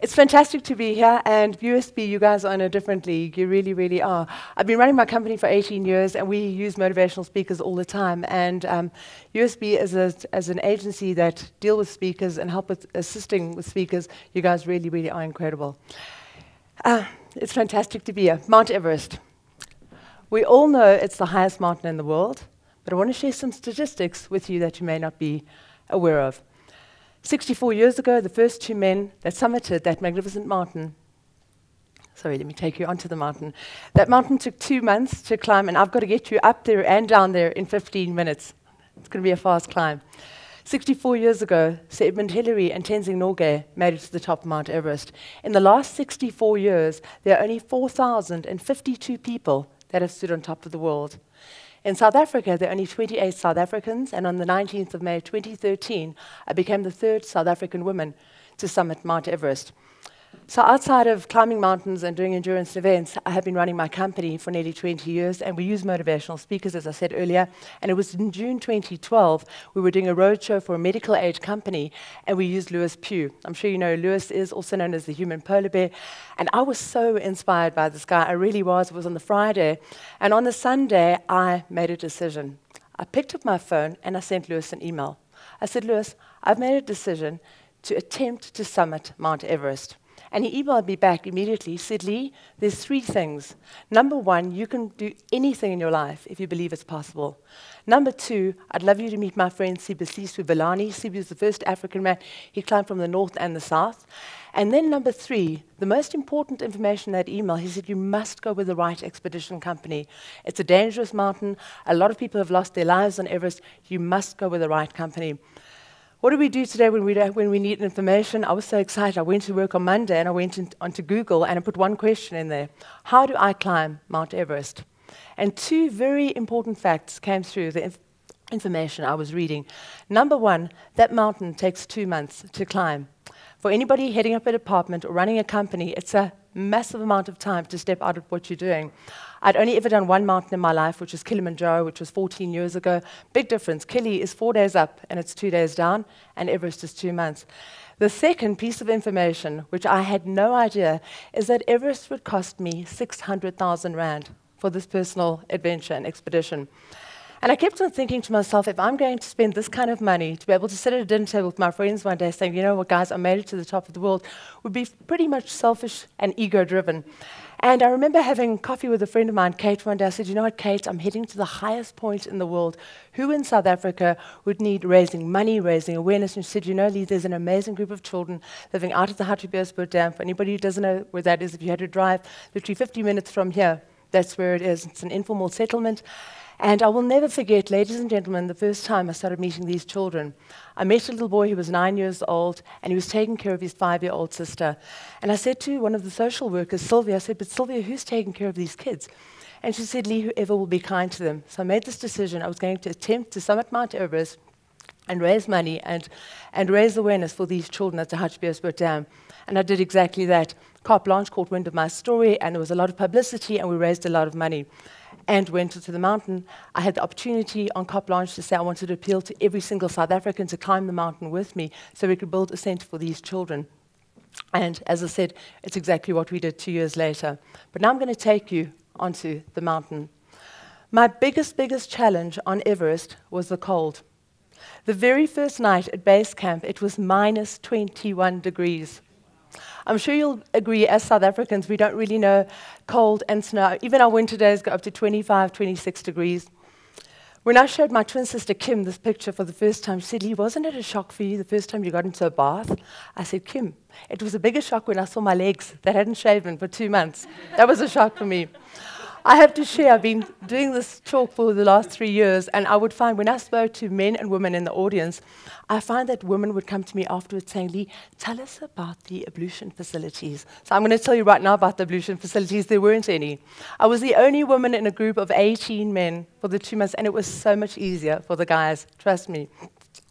It's fantastic to be here, and USB, you guys are in a different league. You really, really are. I've been running my company for 18 years, and we use motivational speakers all the time. And um, USB, as, as an agency that deal with speakers and help with assisting with speakers, you guys really, really are incredible. Uh, it's fantastic to be here. Mount Everest. We all know it's the highest mountain in the world, but I want to share some statistics with you that you may not be aware of. 64 years ago, the first two men that summited that magnificent mountain, sorry, let me take you onto the mountain. That mountain took two months to climb, and I've got to get you up there and down there in 15 minutes. It's going to be a fast climb. 64 years ago, Sir Edmund Hillary and Tenzing Norgay made it to the top of Mount Everest. In the last 64 years, there are only 4,052 people that have stood on top of the world. In South Africa, there are only 28 South Africans, and on the 19th of May 2013, I became the third South African woman to summit Mount Everest. So outside of climbing mountains and doing endurance events, I have been running my company for nearly 20 years, and we use motivational speakers, as I said earlier. And it was in June 2012, we were doing a roadshow for a medical aid company, and we used Lewis Pugh. I'm sure you know Lewis is also known as the human polar bear. And I was so inspired by this guy. I really was. It was on the Friday. And on the Sunday, I made a decision. I picked up my phone and I sent Lewis an email. I said, Lewis, I've made a decision to attempt to summit Mount Everest. And he emailed me back immediately. He said, Lee, there's three things. Number one, you can do anything in your life if you believe it's possible. Number two, I'd love you to meet my friend Sibusiso Vilane. Sibu is the first African man. He climbed from the north and the south. And then number three, the most important information in that email, he said, you must go with the right expedition company. It's a dangerous mountain. A lot of people have lost their lives on Everest. You must go with the right company. What do we do today when we, when we need information? I was so excited. I went to work on Monday and I went in, onto Google and I put one question in there How do I climb Mount Everest? And two very important facts came through the inf information I was reading. Number one, that mountain takes two months to climb. For anybody heading up a department or running a company, it's a massive amount of time to step out of what you're doing. I'd only ever done one mountain in my life, which was Kilimanjaro, which was 14 years ago. Big difference. Kili is four days up and it's two days down, and Everest is two months. The second piece of information, which I had no idea, is that Everest would cost me 600,000 Rand for this personal adventure and expedition. And I kept on thinking to myself, if I'm going to spend this kind of money to be able to sit at a dinner table with my friends one day saying, you know what, guys, I made it to the top of the world, would be pretty much selfish and ego driven. And I remember having coffee with a friend of mine, Kate, one day. I said, You know what, Kate, I'm heading to the highest point in the world. Who in South Africa would need raising money, raising awareness? And she said, You know, Lee, there's an amazing group of children living out of the Hartbeespoort Dam. For anybody who doesn't know where that is, if you had to drive literally 50 minutes from here, that's where it is. It's an informal settlement. And I will never forget, ladies and gentlemen, the first time I started meeting these children. I met a little boy who was nine years old, and he was taking care of his five year old sister. And I said to one of the social workers, Sylvia, I said, But Sylvia, who's taking care of these kids? And she said, Lee, whoever will be kind to them. So I made this decision. I was going to attempt to summit Mount Everest and raise money and, and raise awareness for these children at the Hartbeespoort Dam. And I did exactly that. Carte Blanche caught wind of my story, and there was a lot of publicity, and we raised a lot of money and went to the mountain. I had the opportunity on Carte Blanche to say I wanted to appeal to every single South African to climb the mountain with me so we could build a center for these children. And as I said, it's exactly what we did two years later. But now I'm going to take you onto the mountain. My biggest, biggest challenge on Everest was the cold. The very first night at base camp, it was minus 21 degrees. I'm sure you'll agree, as South Africans, we don't really know cold and snow. Even our winter days go up to 25, 26 degrees. When I showed my twin sister Kim this picture for the first time, she said, Lee, wasn't it a shock for you the first time you got into a bath? I said, Kim, it was a bigger shock when I saw my legs that hadn't shaven for two months. That was a shock for me. I have to share, I've been doing this talk for the last three years, and I would find when I spoke to men and women in the audience, I find that women would come to me afterwards saying, Lee, tell us about the ablution facilities. So I'm going to tell you right now about the ablution facilities. There weren't any. I was the only woman in a group of 18 men for the two months, and it was so much easier for the guys, trust me.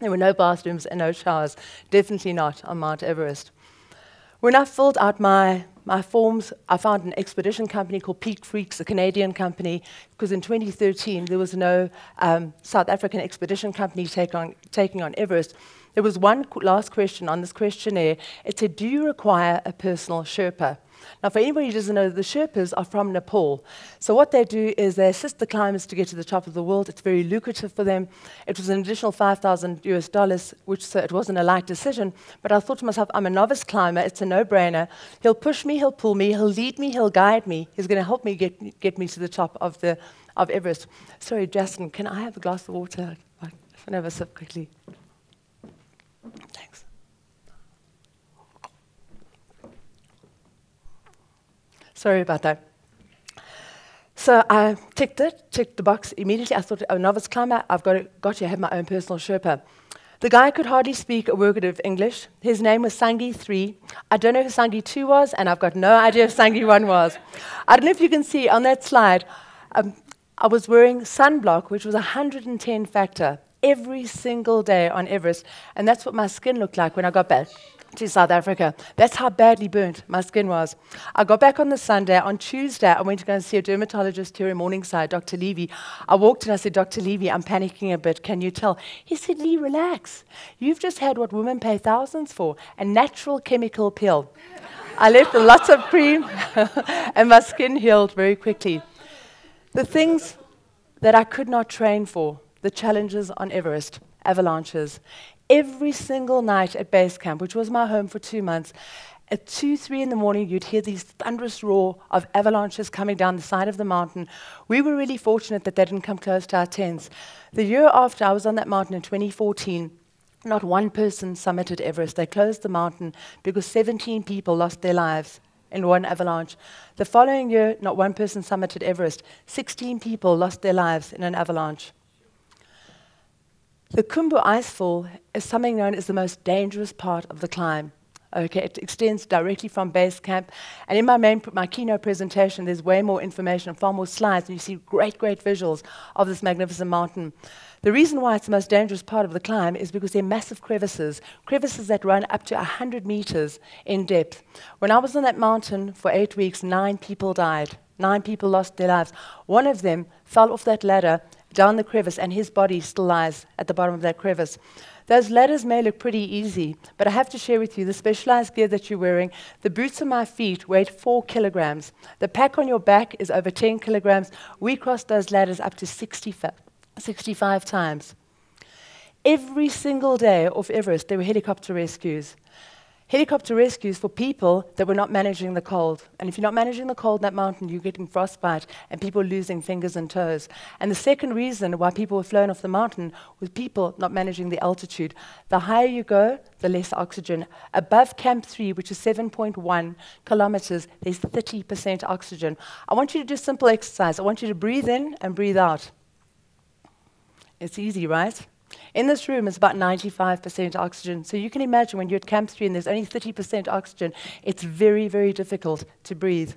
There were no bathrooms and no showers, definitely not on Mount Everest. When I filled out my my forms, I found an expedition company called Peak Freaks, a Canadian company, because in 2013 there was no um, South African expedition company take on, taking on Everest. there was one last question on this questionnaire. It said, Do you require a personal Sherpa? Now, for anybody who doesn't know, the Sherpas are from Nepal. So what they do is they assist the climbers to get to the top of the world. It's very lucrative for them. It was an additional 5,000 US dollars, which so it wasn't a light decision. But I thought to myself, I'm a novice climber. It's a no-brainer. He'll push me, he'll pull me, he'll lead me, he'll guide me. He's going to help me get, get me to the top of, the, of Everest. Sorry, Justin, can I have a glass of water? I can have a sip quickly. Thanks. Sorry about that. So I ticked it, ticked the box immediately. I thought, a oh, novice climber, I've got to, got to have my own personal Sherpa. The guy could hardly speak a word of English. His name was Sangi 3. I don't know who Sangi 2 was, and I've got no idea who Sangi 1 was. I don't know if you can see on that slide, um, I was wearing sunblock, which was 110 factor, every single day on Everest, and that's what my skin looked like when I got back to South Africa. That's how badly burnt my skin was. I got back on the Sunday. On Tuesday, I went to go and see a dermatologist here in Morningside, Dr. Levy. I walked in, I said, Dr. Levy, I'm panicking a bit. Can you tell? He said, Lee, relax. You've just had what women pay thousands for a natural chemical peel. I left lots of cream, and my skin healed very quickly. The things that I could not train for, the challenges on Everest, avalanches, every single night at base camp, which was my home for two months, at 2, 3 in the morning, you'd hear these thunderous roar of avalanches coming down the side of the mountain. We were really fortunate that they didn't come close to our tents. The year after I was on that mountain in 2014, not one person summited Everest. They closed the mountain because 17 people lost their lives in one avalanche. The following year, not one person summited Everest. 16 people lost their lives in an avalanche. The Khumbu Icefall is something known as the most dangerous part of the climb. Okay, it extends directly from base camp. And in my main, my keynote presentation, there's way more information and far more slides, and you see great, great visuals of this magnificent mountain. The reason why it's the most dangerous part of the climb is because they're massive crevices, crevices that run up to 100 meters in depth. When I was on that mountain for eight weeks, nine people died. Nine people lost their lives. One of them fell off that ladder down the crevice, and his body still lies at the bottom of that crevice. Those ladders may look pretty easy, but I have to share with you the specialized gear that you're wearing. The boots on my feet weighed four kilograms. The pack on your back is over 10 kilograms. We crossed those ladders up to 65, 65 times. Every single day off Everest, there were helicopter rescues helicopter rescues for people that were not managing the cold. And if you're not managing the cold in that mountain, you're getting frostbite and people losing fingers and toes. And the second reason why people were flown off the mountain was people not managing the altitude. The higher you go, the less oxygen. Above Camp 3, which is 7.1 kilometers, there's 30% oxygen. I want you to do simple exercise. I want you to breathe in and breathe out. It's easy, right? In this room, it's about 95% oxygen. So you can imagine when you're at Camp 3 and there's only 30% oxygen, it's very, very difficult to breathe.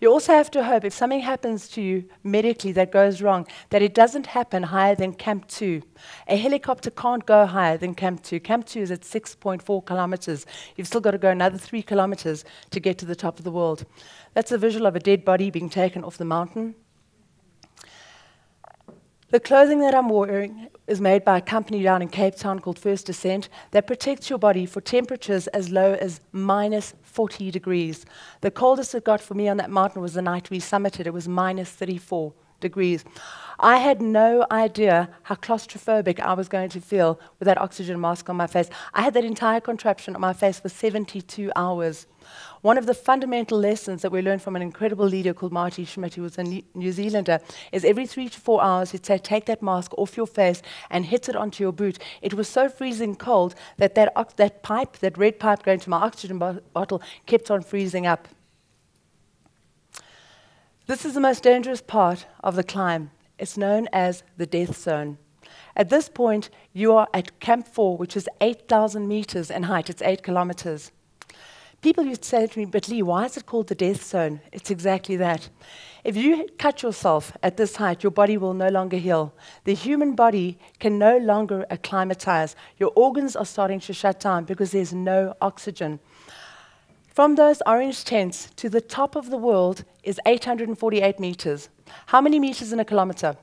You also have to hope if something happens to you medically that goes wrong, that it doesn't happen higher than Camp 2. A helicopter can't go higher than Camp 2. Camp 2 is at 6.4 kilometers. You've still got to go another three kilometers to get to the top of the world. That's a visual of a dead body being taken off the mountain. The clothing that I'm wearing is made by a company down in Cape Town called First Ascent that protects your body for temperatures as low as minus 40 degrees. The coldest it got for me on that mountain was the night we summited. It was minus 34 degrees. I had no idea how claustrophobic I was going to feel with that oxygen mask on my face. I had that entire contraption on my face for 72 hours. One of the fundamental lessons that we learned from an incredible leader called Marty Schmidt, who was a New Zealander, is every three to four hours he'd say, take that mask off your face and hit it onto your boot. It was so freezing cold that that, that pipe, that red pipe going to my oxygen bo bottle, kept on freezing up. This is the most dangerous part of the climb. It's known as the death zone. At this point, you are at Camp 4, which is 8,000 meters in height. It's 8 kilometers. People used to say to me, but Lee, why is it called the death zone? It's exactly that. If you cut yourself at this height, your body will no longer heal. The human body can no longer acclimatize. Your organs are starting to shut down because there's no oxygen. From those orange tents to the top of the world is 848 meters. How many meters in a kilometer?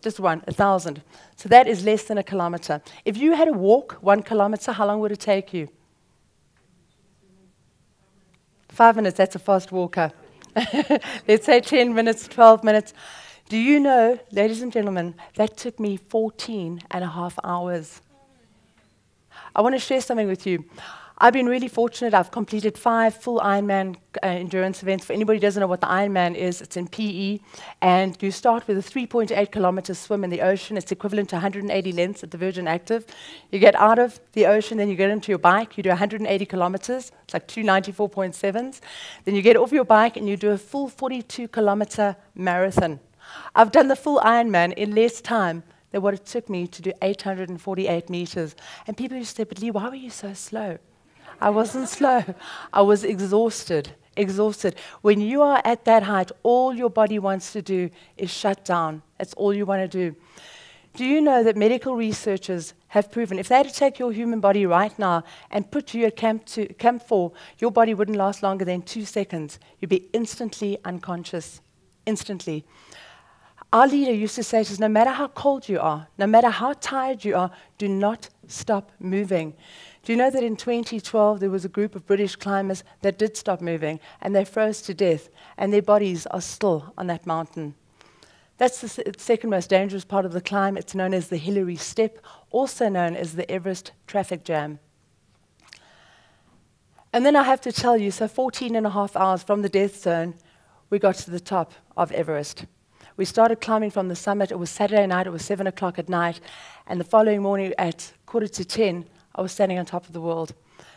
just one, a thousand. So that is less than a kilometer. If you had to walk one kilometer, how long would it take you? Five minutes, that's a fast walker. Let's say 10 minutes, 12 minutes. Do you know, ladies and gentlemen, that took me 14 and a half hours. I want to share something with you. I've been really fortunate. I've completed five full Ironman uh, endurance events. For anybody who doesn't know what the Ironman is, it's in PE. And you start with a 3.8 kilometer swim in the ocean. It's equivalent to 180 lengths at the Virgin Active. You get out of the ocean, then you get into your bike. You do 180 kilometers. It's like 294.7s. Then you get off your bike and you do a full 42 kilometer marathon. I've done the full Ironman in less time than what it took me to do 848 meters. And people used to say, but Lee, why were you so slow? I wasn't slow. I was exhausted, exhausted. When you are at that height, all your body wants to do is shut down. That's all you want to do. Do you know that medical researchers have proven if they had to take your human body right now and put you at camp, to, camp 4, your body wouldn't last longer than two seconds. You'd be instantly unconscious. Instantly. Our leader used to say to us no matter how cold you are, no matter how tired you are, do not stop moving. Do you know that in 2012 there was a group of British climbers that did stop moving and they froze to death and their bodies are still on that mountain? That's the second most dangerous part of the climb. It's known as the Hillary Step, also known as the Everest traffic jam. And then I have to tell you so 14 and a half hours from the death zone, we got to the top of Everest. We started climbing from the summit. It was Saturday night, it was 7 o'clock at night. And the following morning at quarter to 10, I was standing on top of the world.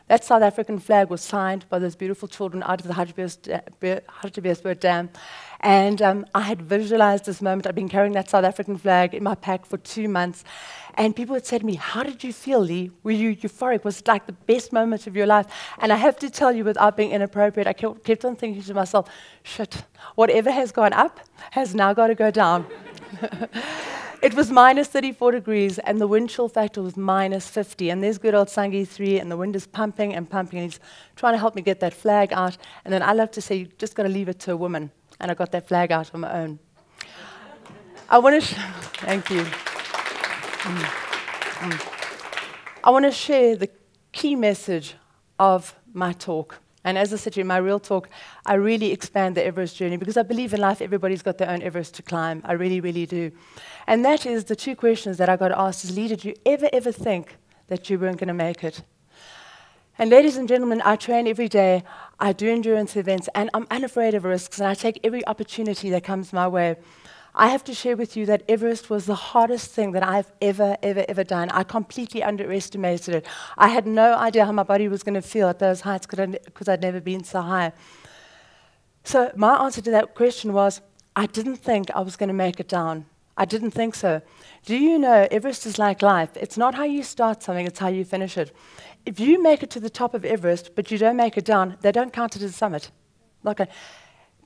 That South African flag was signed by those beautiful children out of the Hartbeespoort Dam. And um, I had visualized this moment. I'd been carrying that South African flag in my pack for two months. And people would say to me, How did you feel, Lee? Were you euphoric? Was it like the best moment of your life? And I have to tell you, without being inappropriate, I kept, kept on thinking to myself, Shit, whatever has gone up has now got to go down. It was minus 34 degrees, and the wind chill factor was minus 50. And there's good old Sangi 3, and the wind is pumping and pumping, and he's trying to help me get that flag out. And then I love to say, you just got to leave it to a woman. And I got that flag out on my own. I want to, thank you. Mm. Mm. I want to share the key message of my talk. And as I said in my real talk, I really expand the Everest journey because I believe in life everybody's got their own Everest to climb. I really, really do. And that is the two questions that I got asked as leader, did you ever, ever think that you weren't going to make it? And ladies and gentlemen, I train every day, I do endurance events, and I'm unafraid of risks, and I take every opportunity that comes my way. I have to share with you that Everest was the hardest thing that I've ever, ever, ever done. I completely underestimated it. I had no idea how my body was going to feel at those heights because I'd never been so high. So, my answer to that question was I didn't think I was going to make it down. I didn't think so. Do you know Everest is like life? It's not how you start something, it's how you finish it. If you make it to the top of Everest, but you don't make it down, they don't count it as a summit. Okay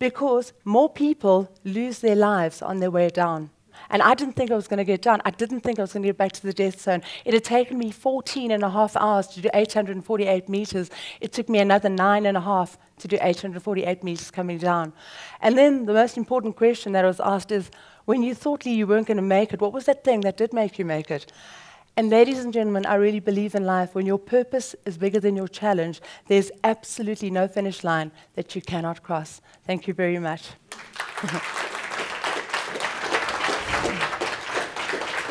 because more people lose their lives on their way down. And I didn't think I was going to get down. I didn't think I was going to get back to the death zone. It had taken me 14 and a half hours to do 848 meters. It took me another nine and a half to do 848 meters coming down. And then the most important question that I was asked is when you thought you weren't going to make it, what was that thing that did make you make it? And ladies and gentlemen, I really believe in life when your purpose is bigger than your challenge, there's absolutely no finish line that you cannot cross. Thank you very much.